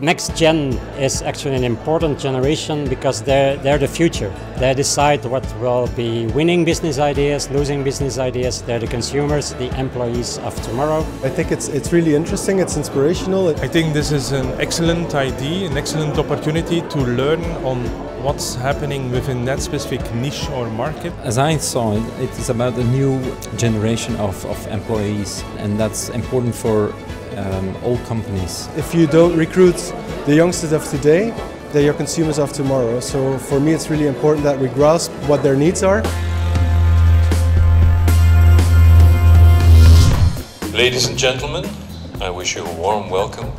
next gen is actually an important generation because they're, they're the future. They decide what will be winning business ideas, losing business ideas. They're the consumers, the employees of tomorrow. I think it's, it's really interesting, it's inspirational. I think this is an excellent idea, an excellent opportunity to learn on what's happening within that specific niche or market. As I saw it, it is about a new generation of, of employees and that's important for um, all companies. If you don't recruit the youngsters of today, they're your consumers of tomorrow. So for me it's really important that we grasp what their needs are. Ladies and gentlemen, I wish you a warm welcome.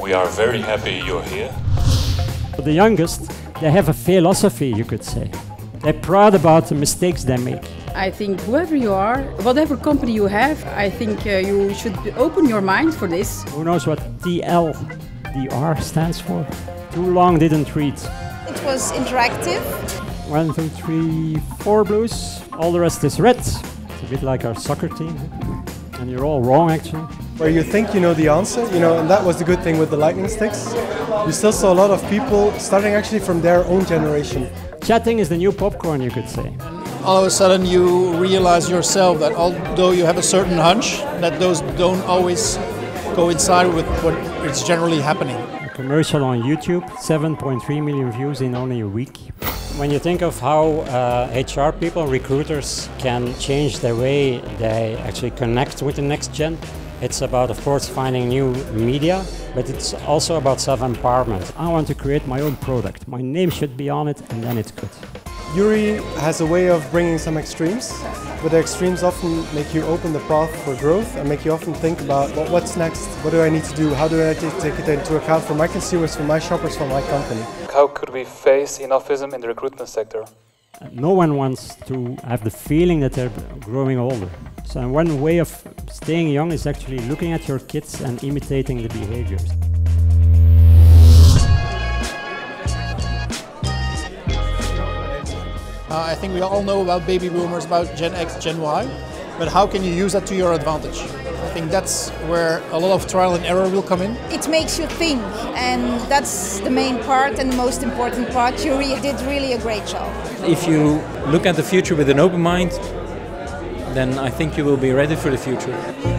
We are very happy you're here. The youngest, they have a philosophy, you could say. They're proud about the mistakes they make. I think whoever you are, whatever company you have, I think uh, you should open your mind for this. Who knows what tl TLDR stands for? Too long didn't read. It was interactive. One, two, three, four blues. All the rest is red. It's a bit like our soccer team. And you're all wrong actually. Where you think you know the answer, you know, and that was the good thing with the lightning sticks. You still saw a lot of people starting actually from their own generation. Chatting is the new popcorn, you could say. All of a sudden, you realize yourself that although you have a certain hunch, that those don't always coincide with what is generally happening. A commercial on YouTube, 7.3 million views in only a week. When you think of how uh, HR people, recruiters, can change the way they actually connect with the next gen, it's about, of course, finding new media, but it's also about self-empowerment. I want to create my own product. My name should be on it, and then it's good. Joeri has a way of bringing some extremes, but the extremes often make you open the path for growth and make you often think about well, what's next, what do I need to do, how do I take it into account for my consumers, for my shoppers, for my company. How could we face enoughism in the recruitment sector? No one wants to have the feeling that they're growing older. So one way of staying young is actually looking at your kids and imitating the behaviors. Think we all know about baby boomers, about Gen X, Gen Y, but how can you use that to your advantage? I think that's where a lot of trial and error will come in. It makes you think, and that's the main part and the most important part. Joeri did really a great job. If you look at the future with an open mind, then I think you will be ready for the future.